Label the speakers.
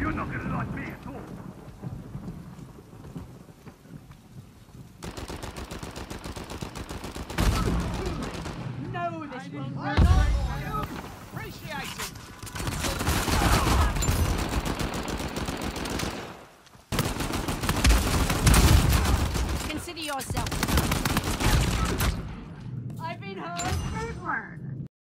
Speaker 1: You're not gonna like me at all. Consider yourself.
Speaker 2: I've been hurt. Good word.